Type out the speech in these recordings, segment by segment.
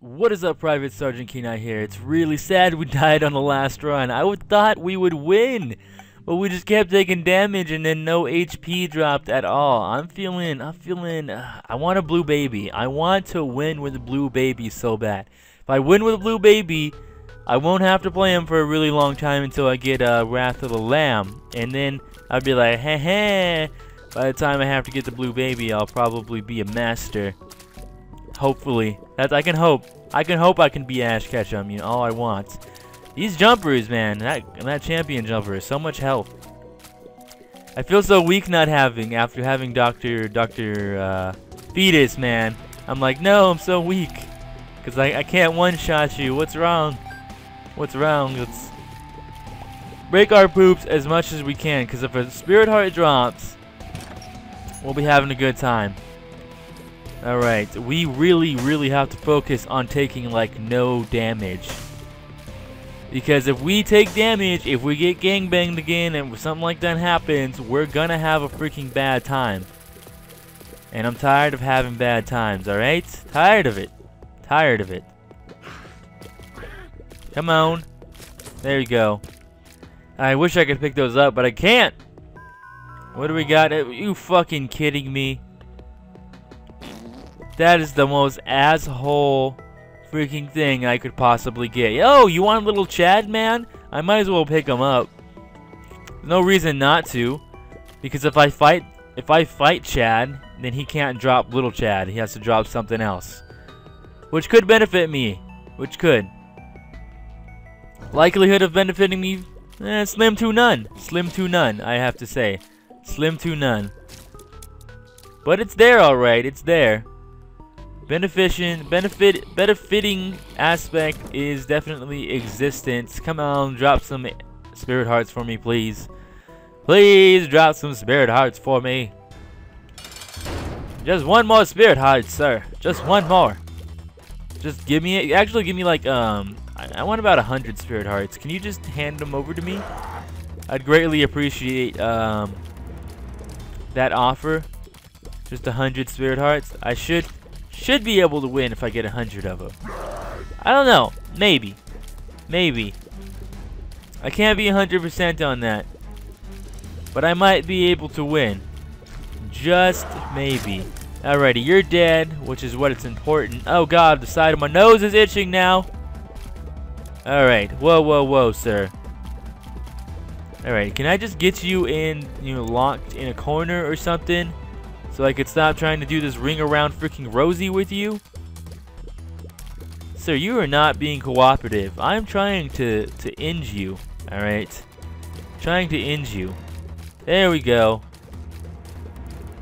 What is up, Private Sergeant Keeneye here? It's really sad we died on the last run. I would thought we would win, but we just kept taking damage and then no HP dropped at all. I'm feeling, I'm feeling, uh, I want a blue baby. I want to win with a blue baby so bad. If I win with a blue baby, I won't have to play him for a really long time until I get uh, Wrath of the Lamb, and then I'd be like, heh heh. By the time I have to get the blue baby, I'll probably be a master. Hopefully. That's I can hope. I can hope I can be Ash Ketchum, you know, all I want. These jumpers, man, that that champion jumper is so much health. I feel so weak not having after having Dr. Dr. Uh, Fetus, man. I'm like, no, I'm so weak. Because I, I can't one-shot you. What's wrong? What's wrong? Let's break our poops as much as we can. Because if a Spirit Heart drops, we'll be having a good time. Alright, we really, really have to focus on taking, like, no damage. Because if we take damage, if we get gangbanged again and something like that happens, we're gonna have a freaking bad time. And I'm tired of having bad times, alright? Tired of it. Tired of it. Come on. There you go. I wish I could pick those up, but I can't. What do we got? Are you fucking kidding me? That is the most asshole freaking thing I could possibly get. Yo, you want little Chad, man? I might as well pick him up. No reason not to. Because if I fight if I fight Chad, then he can't drop little Chad. He has to drop something else. Which could benefit me. Which could. Likelihood of benefiting me? Eh, slim to none. Slim to none, I have to say. Slim to none. But it's there alright. It's there beneficent benefit benefiting aspect is definitely existence come on drop some spirit hearts for me please. Please drop some spirit hearts for me. Just one more spirit heart sir. Just one more. Just give me actually give me like um I, I want about a hundred spirit hearts. Can you just hand them over to me? I'd greatly appreciate um that offer. Just a hundred spirit hearts. I should should be able to win if I get a hundred of them. I don't know. Maybe. Maybe. I can't be 100% on that. But I might be able to win. Just maybe. Alrighty, you're dead, which is what it's important. Oh god, the side of my nose is itching now. Alright, whoa, whoa, whoa, sir. Alright, can I just get you in, you know, locked in a corner or something? So I could stop trying to do this ring around freaking Rosie with you? Sir, you are not being cooperative. I'm trying to, to end you, alright? Trying to end you. There we go.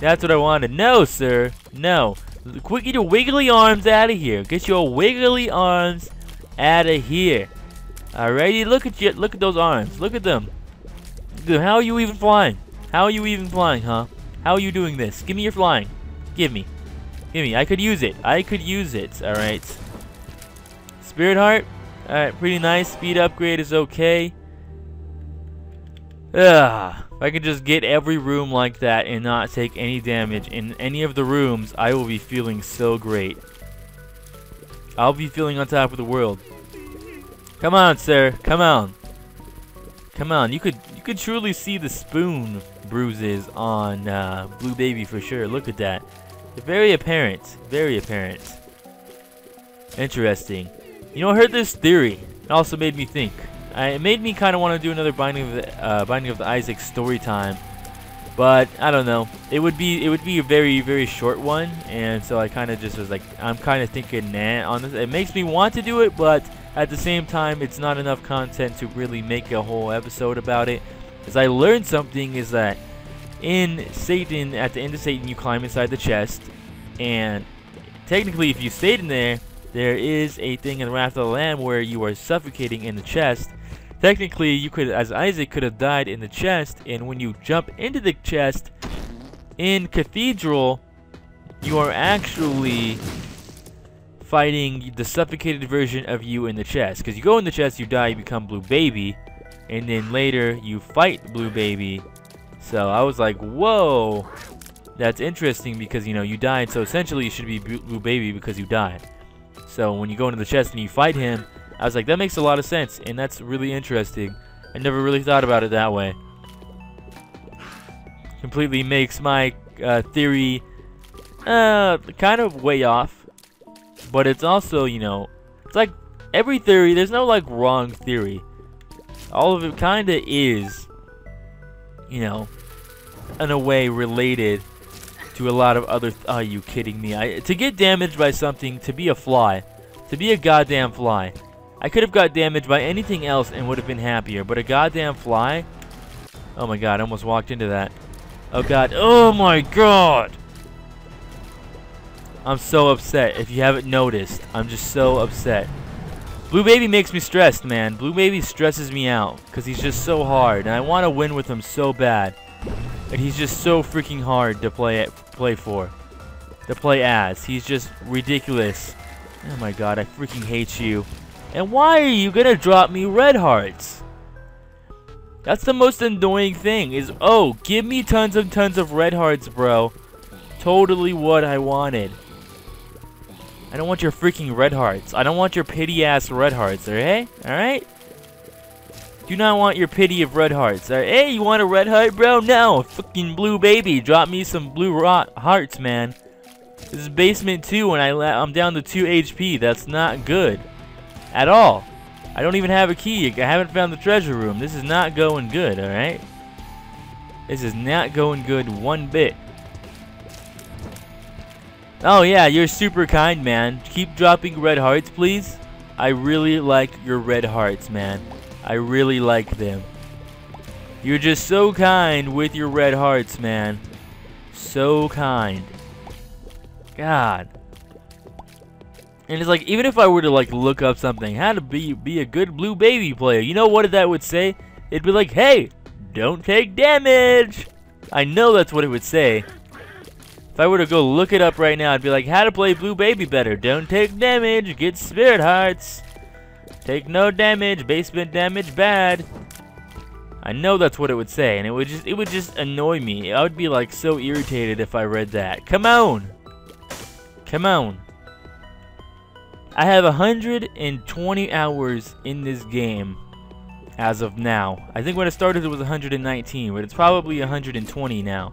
That's what I wanted. No, sir. No. Quick, get your wiggly arms out of here. Get your wiggly arms out of here. Alrighty, look at you. Look at those arms. Look at them. How are you even flying? How are you even flying, huh? How are you doing this? Give me your flying. Give me. Give me. I could use it. I could use it. Alright. Spirit Heart. Alright, pretty nice. Speed upgrade is okay. Ugh. If I could just get every room like that and not take any damage in any of the rooms, I will be feeling so great. I'll be feeling on top of the world. Come on, sir. Come on. Come on. You could you could truly see the spoon bruises on uh, Blue Baby for sure. Look at that. Very apparent. Very apparent. Interesting. You know, I heard this theory. It also made me think. I, it made me kind of want to do another Binding of the uh, Binding of the Isaac story time. But I don't know. It would be it would be a very very short one, and so I kind of just was like, I'm kind of thinking, nah, on this. It makes me want to do it, but at the same time, it's not enough content to really make a whole episode about it. As I learned something is that in Satan, at the end of Satan, you climb inside the chest, and technically, if you stayed in there, there is a thing in Wrath of the Lamb where you are suffocating in the chest. Technically, you could, as Isaac, could have died in the chest, and when you jump into the chest in Cathedral, you are actually fighting the suffocated version of you in the chest. Because you go in the chest, you die, you become Blue Baby, and then later you fight Blue Baby. So I was like, whoa, that's interesting because, you know, you died, so essentially you should be Blue Baby because you died. So when you go into the chest and you fight him, I was like, that makes a lot of sense, and that's really interesting. I never really thought about it that way. Completely makes my uh, theory uh, kind of way off. But it's also, you know, it's like every theory, there's no like wrong theory. All of it kind of is, you know, in a way related to a lot of other. are you kidding me? I, to get damaged by something, to be a fly, to be a goddamn fly. I could have got damaged by anything else and would have been happier, but a goddamn fly? Oh my god, I almost walked into that. Oh god, oh my god! I'm so upset. If you haven't noticed, I'm just so upset. Blue Baby makes me stressed, man. Blue Baby stresses me out because he's just so hard, and I want to win with him so bad. And he's just so freaking hard to play at, play for, to play as. He's just ridiculous. Oh my god, I freaking hate you. And why are you gonna drop me red hearts? That's the most annoying thing is, oh, give me tons and tons of red hearts, bro. Totally what I wanted. I don't want your freaking red hearts. I don't want your pity-ass red hearts, alright? Alright? Do not want your pity of red hearts. Right? Hey, you want a red heart, bro? No. Fucking blue baby. Drop me some blue rot hearts, man. This is basement 2 and I I'm down to 2 HP. That's not good. At all. I don't even have a key. I haven't found the treasure room. This is not going good, alright? This is not going good one bit. Oh yeah, you're super kind, man. Keep dropping red hearts, please. I really like your red hearts, man. I really like them. You're just so kind with your red hearts, man. So kind. God. And it's like, even if I were to like look up something, how to be be a good blue baby player, you know what that would say? It'd be like, hey, don't take damage. I know that's what it would say. If I were to go look it up right now, I'd be like, how to play blue baby better. Don't take damage, get spirit hearts. Take no damage, basement damage bad. I know that's what it would say, and it would just it would just annoy me. I would be like so irritated if I read that. Come on! Come on. I have 120 hours in this game as of now. I think when it started it was 119, but it's probably 120 now.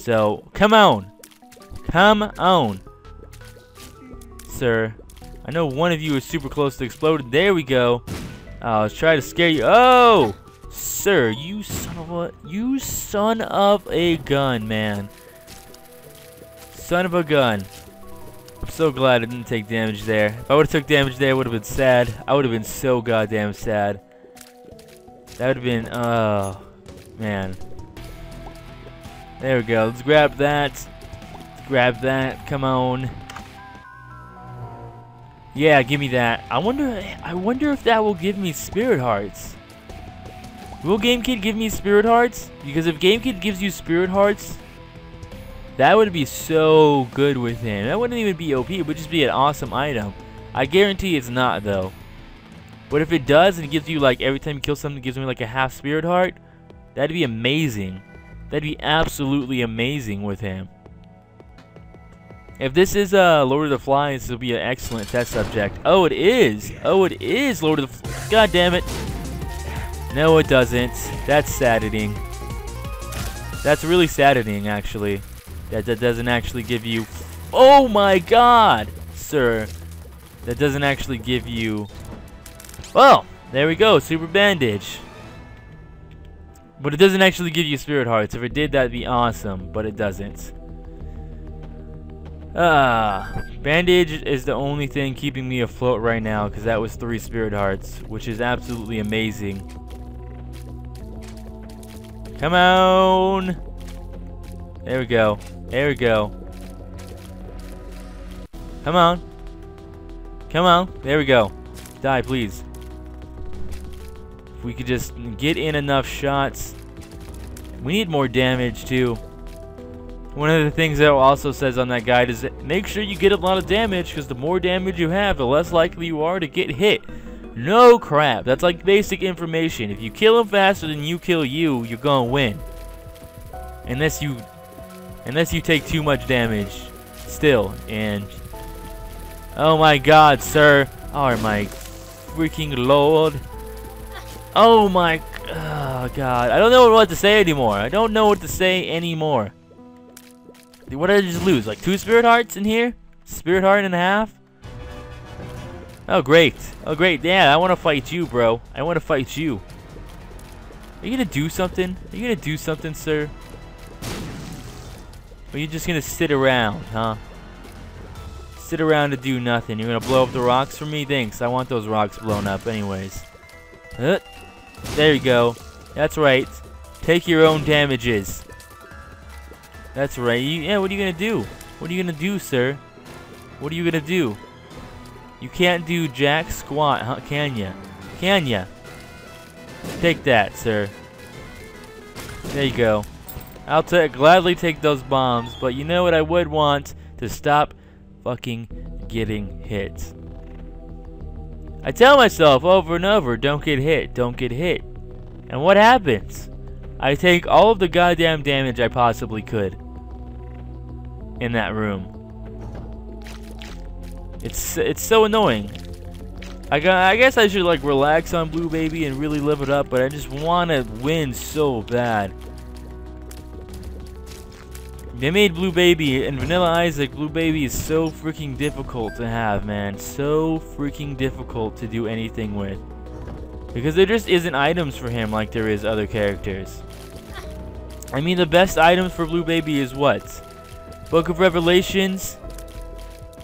So, come on. Come on. Sir. I know one of you is super close to exploding. There we go. Uh, I was trying to scare you. Oh! Sir, you son of a... You son of a gun, man. Son of a gun. I'm so glad I didn't take damage there. If I would have took damage there, it would have been sad. I would have been so goddamn sad. That would have been... Oh, man. There we go. Let's grab that. Let's grab that. Come on. Yeah, give me that. I wonder I wonder if that will give me spirit hearts. Will GameKid give me spirit hearts? Because if GameKid gives you spirit hearts, that would be so good with him. That wouldn't even be OP. It would just be an awesome item. I guarantee it's not, though. But if it does and it gives you, like, every time you kill something, it gives me, like, a half spirit heart, that'd be amazing. That'd be absolutely amazing with him. If this is uh, Lord of the Flies, this will be an excellent test subject. Oh, it is. Oh, it is Lord of the... Flies. God damn it. No, it doesn't. That's saddening. That's really saddening, actually. That, that doesn't actually give you... Oh my god! Sir. That doesn't actually give you... Well, there we go. Super Bandage. But it doesn't actually give you Spirit Hearts. If it did, that'd be awesome. But it doesn't. Ah, Bandage is the only thing keeping me afloat right now because that was three Spirit Hearts, which is absolutely amazing. Come on! There we go. There we go. Come on. Come on. There we go. Die, please. If we could just get in enough shots. We need more damage, too. One of the things that also says on that guide is that make sure you get a lot of damage, because the more damage you have, the less likely you are to get hit. No crap. That's like basic information. If you kill him faster than you kill you, you're gonna win. Unless you unless you take too much damage still and Oh my god, sir. Oh my freaking lord. Oh my oh god. I don't know what to say anymore. I don't know what to say anymore. What did I just lose? Like two spirit hearts in here? Spirit heart and a half? Oh great. Oh great. Yeah, I want to fight you, bro. I want to fight you. Are you gonna do something? Are you gonna do something, sir? Or are you just gonna sit around, huh? Sit around to do nothing. You're gonna blow up the rocks for me? Thanks. I want those rocks blown up anyways. Uh, there you go. That's right. Take your own damages. That's right. You, yeah, what are you gonna do? What are you gonna do, sir? What are you gonna do? You can't do jack squat, huh? Can ya? Can ya? Take that, sir. There you go. I'll gladly take those bombs, but you know what I would want? To stop fucking getting hit. I tell myself over and over, don't get hit, don't get hit. And what happens? I take all of the goddamn damage I possibly could in that room. It's it's so annoying. I, I guess I should like relax on Blue Baby and really live it up, but I just want to win so bad. They made Blue Baby and Vanilla Isaac. Blue Baby is so freaking difficult to have, man. So freaking difficult to do anything with. Because there just isn't items for him like there is other characters. I mean, the best items for Blue Baby is what? Book of Revelations,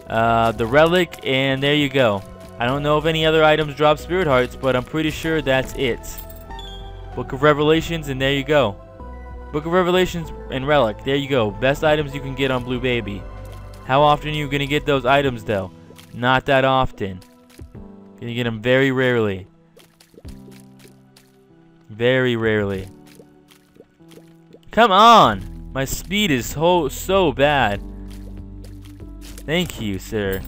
uh, the Relic, and there you go. I don't know if any other items drop Spirit Hearts, but I'm pretty sure that's it. Book of Revelations, and there you go. Book of Revelations and Relic, there you go. Best items you can get on Blue Baby. How often are you going to get those items, though? Not that often. To get them very rarely. Very rarely. Come on! My speed is so, so bad. Thank you, sir.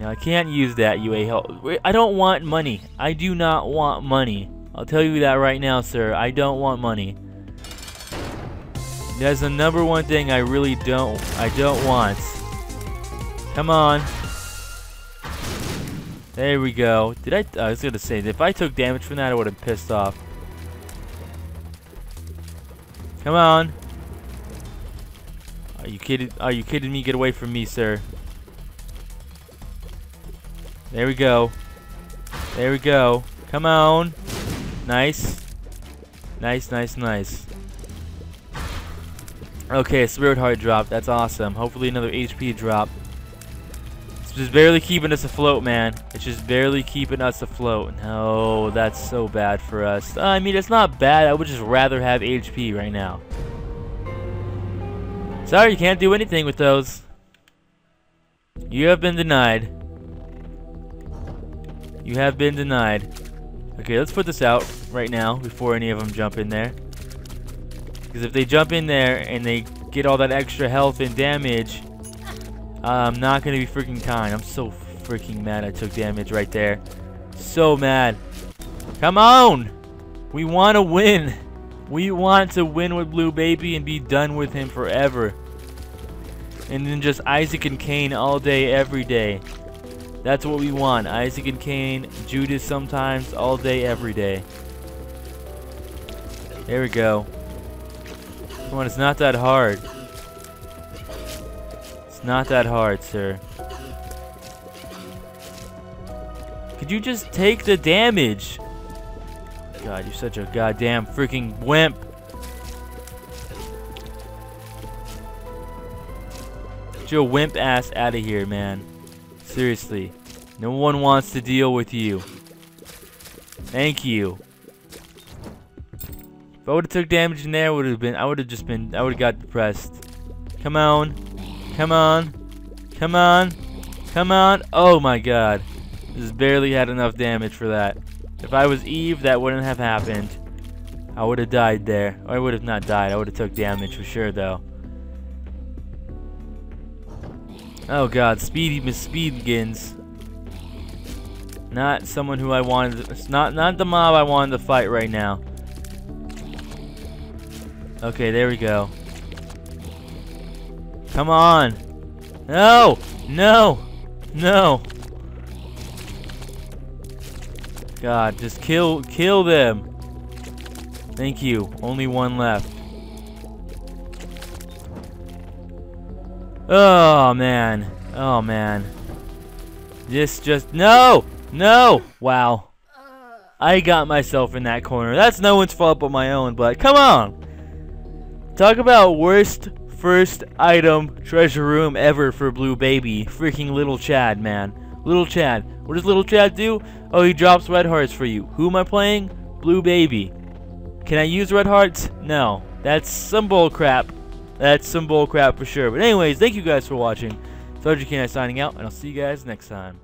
Now, I can't use that UA help. I don't want money. I do not want money. I'll tell you that right now, sir. I don't want money. That's the number one thing I really don't I don't want. Come on. There we go. Did I I was gonna say if I took damage from that I would have pissed off. Come on. Are you kidding are you kidding me? Get away from me, sir. There we go. There we go. Come on. Nice. Nice, nice, nice. Okay, Spirit Heart drop. That's awesome. Hopefully another HP drop. It's just barely keeping us afloat, man. It's just barely keeping us afloat. No, that's so bad for us. I mean, it's not bad. I would just rather have HP right now. Sorry, you can't do anything with those. You have been denied. You have been denied. Okay, let's put this out right now before any of them jump in there. Because if they jump in there and they get all that extra health and damage, I'm not going to be freaking kind. I'm so freaking mad I took damage right there. So mad. Come on! We want to win. We want to win with Blue Baby and be done with him forever. And then just Isaac and Cain all day, every day. That's what we want. Isaac and Cain, Judas sometimes, all day, every day. There we go. Come on, it's not that hard. It's not that hard, sir. Could you just take the damage? God, you're such a goddamn freaking wimp. Get your wimp ass out of here, man. Seriously. No one wants to deal with you. Thank you. If I would have took damage in there, would have been I would have just been I would have got depressed. Come on. Come on. Come on. Come on. Oh my god. This barely had enough damage for that. If I was Eve, that wouldn't have happened. I would have died there. I would have not died. I would have took damage for sure though. Oh god, Speedy Miss Speedgins. Not someone who I wanted. It's not not the mob I wanted to fight right now. Okay, there we go. Come on. No! No! No. God, just kill kill them. Thank you. Only one left. Oh man. Oh man. This just no! No! Wow. I got myself in that corner. That's no one's fault but my own, but come on! Talk about worst first item treasure room ever for Blue Baby. Freaking Little Chad, man. Little Chad. What does Little Chad do? Oh, he drops red hearts for you. Who am I playing? Blue Baby. Can I use red hearts? No. That's some bull crap. That's some bull crap for sure. But anyways, thank you guys for watching. Sergeant Keeneye signing out, and I'll see you guys next time.